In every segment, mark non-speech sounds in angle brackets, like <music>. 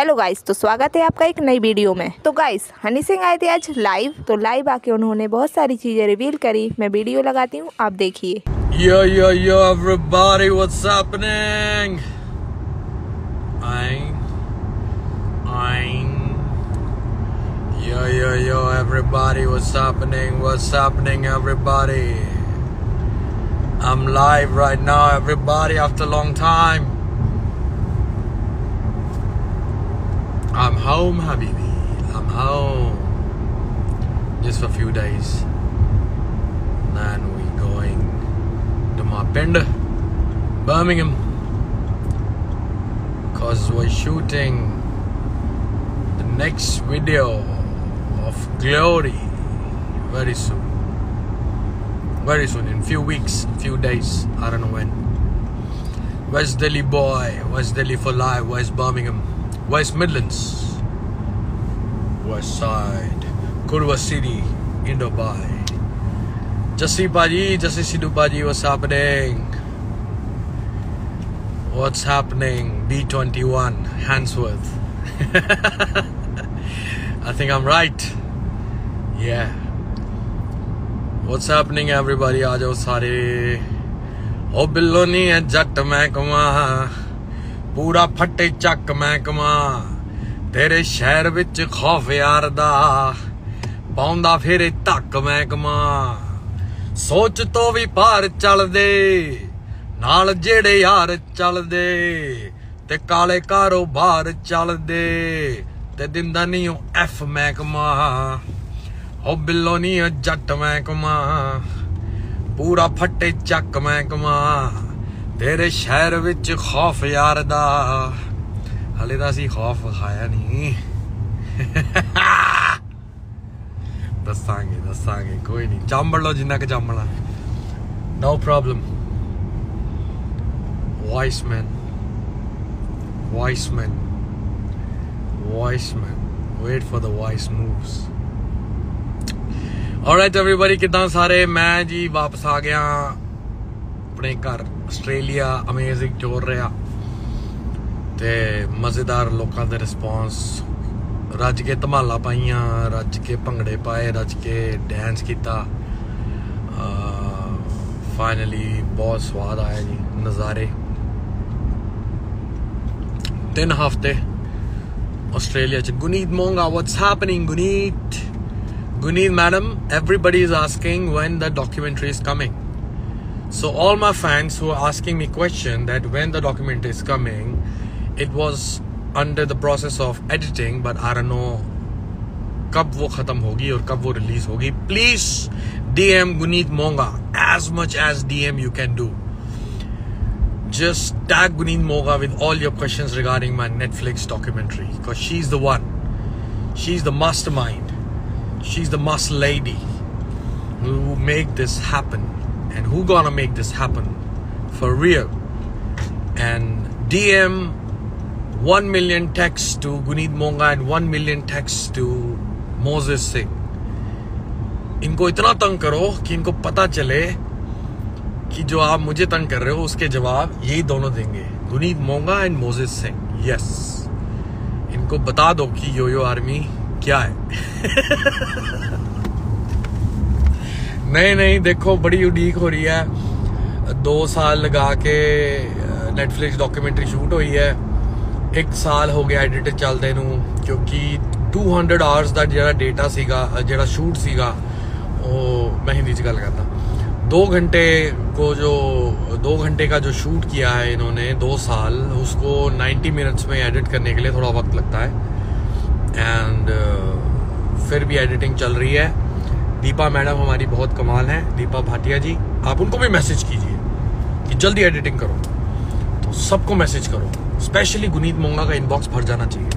Hello guys तो स्वागत है आपका एक नई वीडियो में। तो गाइस, हनी सिंह आए थे आज लाइव तो लाइव आके उन्होंने बहुत सारी चीज़ें रिवील करी। मैं वीडियो लगाती हूँ, आप देखिए। Yo yo yo everybody what's happening I I I'm home, Habibi. I'm home. Just for a few days. Then we going to my pind, Birmingham. Cause we're shooting the next video of Glory very soon. Very soon, in few weeks, few days, I don't know when. West Delhi boy, West Delhi for life, West Birmingham, West Midlands, West Side, Kurwa City, Dubai. Just see Baji, Jassi Sidhu Baji, what's happening? What's happening? B21, Handsworth. <laughs> I think I'm right. Yeah. What's happening, everybody? Ajo sare. Oh, Billoni, Jatta Mehkuma. ਪੂਰਾ ਫੱਟੇ ਚੱਕ ਮਹਿਕਮਾ। ਤੇਰੇ ਸ਼ਹਿਰ ਵਿੱਚ ਖੌਫ ਯਾਰ ਦਾ, ਪਾਉਂਦਾ ਫੇਰੇ ਧੱਕ ਮਹਿਕਮਾ। ਸੋਚ ਤੋਂ ਵੀ ਪਾਰ ਚੱਲਦੇ, ਨਾਲ ਜਿਹੜੇ ਯਾਰ ਚੱਲਦੇ, ਤੇ ਕਾਲੇ ਕਾਰੋਬਾਰ ਚੱਲਦੇ, ਤੇ ਦਿੰਦਾ ਨਹੀਂ ਉਹ ਐਫ ਮਹਿਕਮਾ। ਉਹ ਬਿੱਲੋ ਨਹੀਂ ਉਹ ਜੱਟ ਮਹਿਕਮਾ, ਪੂਰਾ ਫੱਟੇ ਚੱਕ ਮਹਿਕਮਾ। तेरे शहर बिच खौफ यार दा हले तो असी खौफ खाया नहीं दसागे दसागे कोई नहीं चांबड़ लो जिन्ना क चांबड़ा no problem voiceman voiceman voiceman wait for the voice moves alright everybody किदा सारे मैं जी वापस आ गया ਆਪਣੇ ਘਰ, ਆਸਟ੍ਰੇਲੀਆ ਅਮੇਜ਼ਿੰਗ ਟੂਰ ਰਿਹਾ। ਤੇ ਮਜ਼ੇਦਾਰ ਲੋਕਾਂ ਦੇ ਰਿਸਪੌਂਸ ਰੱਜ ਕੇ ਧਮਾਲਾ ਪਾਈਆਂ, ਰੱਜ ਕੇ ਭੰਗੜੇ ਪਾਏ, ਰੱਜ ਕੇ ਡਾਂਸ ਕੀਤਾ। ਫਾਈਨਲੀ ਬਹੁਤ ਸਵਾਦ ਆਇਆ ਜੀ, ਨਜ਼ਾਰੇ। ਤਿੰਨ ਹਫ਼ਤੇ ਆਸਟ੍ਰੇਲੀਆ ਚ। Guneet Monga what's happening Guneet? Guneet madam everybody is asking when the documentary is coming So all my fans who are asking me question that when the document is coming, it was under the process of editing, but I don't know कब वो खत्म होगी और कब वो release होगी Please DM Guneet Monga as much as DM you can do. just tag Guneet Monga with all your questions regarding my Netflix documentary because she's the one. She's the mastermind. She's the master lady who make this happen. And who gonna make this happen for real and DM 1 million texts to Guneet Monga and 1 million texts to Moses Singh इनको इतना तंग करो कि इनको पता चले कि जो आप मुझे तंग कर रहे हो उसके जवाब यही दोनों देंगे Guneet Monga and Moses Singh yes इनको बता दो कि यो यो आर्मी क्या है नहीं नहीं देखो बड़ी उड़ीक हो रही है दो साल लगा के ਨੈਟਫਲਿਕਸ ਡਾਕੂਮੈਂਟਰੀ ਸ਼ੂਟ ਹੋਈ ਹੈ ਇੱਕ ਸਾਲ ਹੋ ਗਿਆ ਐਡਿਟ ਚੱਲਦੇ ਨੂੰ ਕਿਉਂਕਿ 200 ਆਵਰਸ ਦਾ ਜਿਹੜਾ ਡੇਟਾ ਸੀਗਾ ਜਿਹੜਾ ਸ਼ੂਟ ਸੀਗਾ वो मैं हिंदी से गल करता दो घंटे को जो दो घंटे का जो शूट किया है इन्होंने दो साल उसको 90 मिनट्स में एडिट करने के लिए थोड़ा वक्त लगता है एंड फिर भी एडिटिंग चल रही है दीपा मैडम हमारी बहुत कमाल है। दीपा भाटिया जी, आप उनको भी मैसेज कीजिए कि जल्दी एडिटिंग करो। तो सबको मैसेज करो। स्पेशली गुनीत मोंगा का इनबॉक्स भर जाना चाहिए।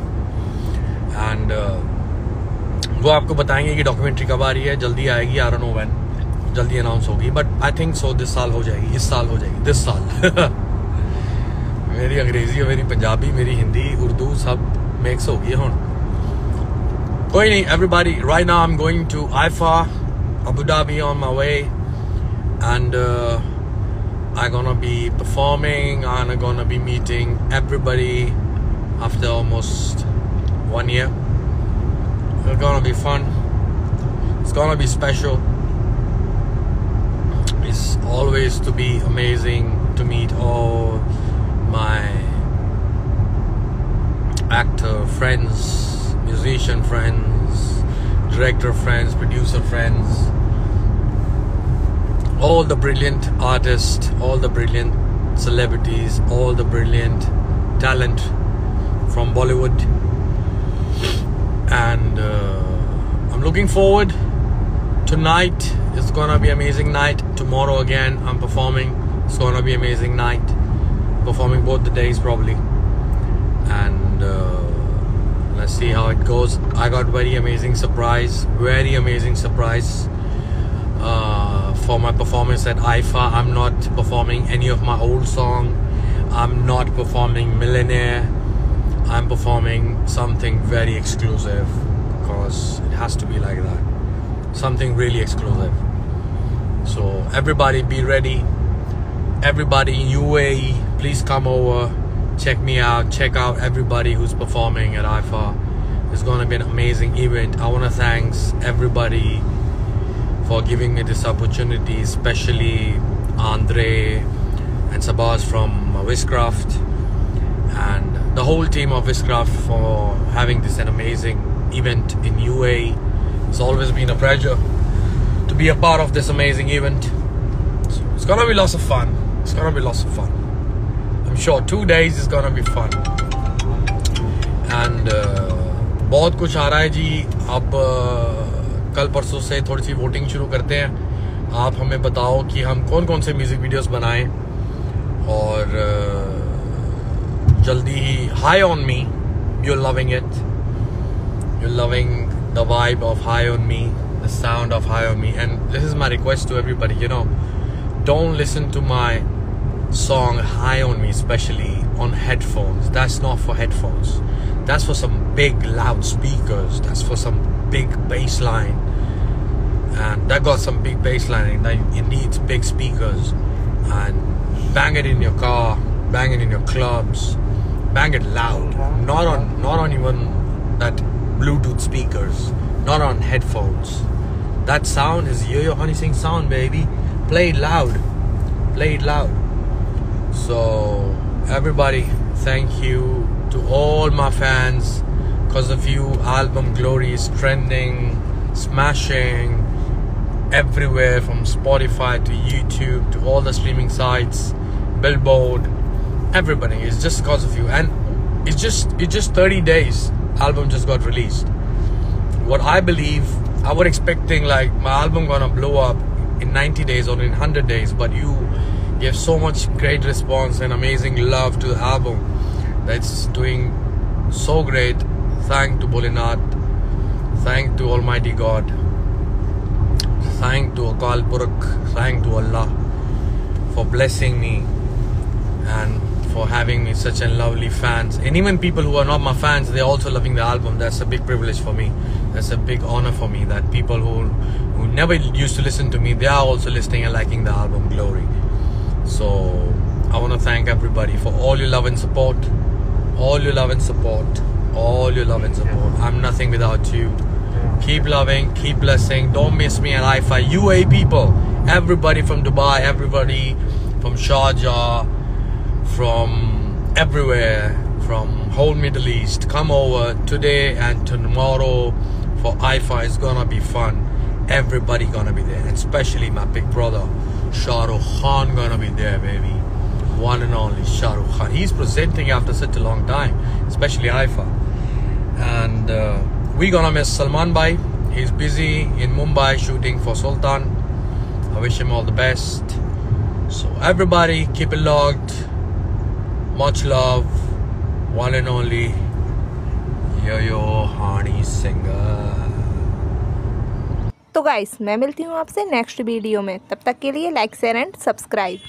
एंड वो आपको बताएँगे कि डॉक्यूमेंट्री कब आ रही है, जल्दी आएगी आर नो वैन जल्दी अनाउंस होगी but I think so this साल हो जाएगी, इस साल हो जाएगी दिस साल। <laughs> मेरी अंग्रेज़ी और मेरी पंजाबी, मेरी हिंदी, उर्दू सब मिक्स हो गई हूँ। Good everybody. Right now, I'm going to IIFA, Abu Dhabi, on my way, and uh, I'm gonna be performing and I'm gonna be meeting everybody after almost one year. It's gonna be fun. It's gonna be special. It's always to be amazing to meet all my actor friends musician friends, director friends, producer friends, all the brilliant artists, all the brilliant celebrities, all the brilliant talent from Bollywood. And uh, I'm looking forward. Tonight is gonna be amazing night. Tomorrow again, I'm performing. It's gonna be amazing night. Performing both the days probably. And uh, let's see how it goes. I got very amazing surprise. Very amazing surprise. Uh, for my performance at IIFA. I'm not performing any of my old song. I'm not performing Millionaire. I'm performing something very exclusive because it has to be like that. Something really exclusive. So everybody be ready. Everybody in UAE, please come over, check me out, check out everybody who's performing at IIFA. It's gonna be an amazing event. I wanna thank everybody for giving me this opportunity, especially Andre and Sabbas from Wizcraft and the whole team of Wizcraft for having this an amazing event in UAE. It's always been a pleasure to be a part of this amazing event. So it's gonna be lots of fun. It's gonna be lots of fun. I'm sure two days is gonna be fun. And uh, बहुत कुछ आ रहा है जी। अब कल परसों से थोड़ी सी voting शुरू करते हैं। आप हमें बताओ कि हम कौन कौन से म्यूज़िक वीडियोस बनाएँ। और जल्दी ही high on me you loving it you loving the vibe of high on me the sound of high on me and this is my request to everybody you know don't listen to my song high on me, especially on headphones. That's not for headphones. That's for some big loud speakers that's for some big bass line. And that got some big bass line. And it needs big speakers. And bang it in your car. Bang it in your clubs. Bang it loud. Not on not on even that bluetooth speakers. Not on headphones. That sound is yo yo honey Singh sound baby. Play it loud. Play it loud. So, everybody, thank you to all my fans. Because of you, album Glory is trending, smashing everywhere from Spotify to YouTube to all the streaming sites, Billboard, everybody. is just because of you. And it's just it's just 30 days. Album just got released. What I believe, I was expecting like my album gonna blow up in 90 days or in 100 days, but you gave so much great response and amazing love to the album that's doing so great. Thank to Bholenath thank to Almighty God. Thank to Akal Purakh. Thank to Allah for blessing me and for having me such a lovely fans. And even people who are not my fans they're also loving the album. That's a big privilege for me. That's a big honor for me that people who who never used to listen to me they are also listening and liking the album Glory. So I want to thank everybody for all your love and support, all your love and support, all your love and support. I'm nothing without you. Keep loving, keep blessing. Don't miss me at IIFA. UA people, everybody from Dubai, everybody from Sharjah, from everywhere, from whole Middle East, come over today and tomorrow for IIFA. It's gonna be fun. Everybody gonna be there, and especially my big brother. Shah Rukh Khan gonna be there, baby one and only Shahrukh Khan. He's presenting after such a long time, especially IIFA. And uh, we're gonna miss Salman Bhai. He's busy in Mumbai shooting for Sultan. I wish him all the best. So everybody, keep it logged. Much love, one and only Yo-Yo Honey Singer. तो guys मैं मिलती हूँ आपसे next video में तब तक के लिए लाइक शेयर एंड सब्सक्राइब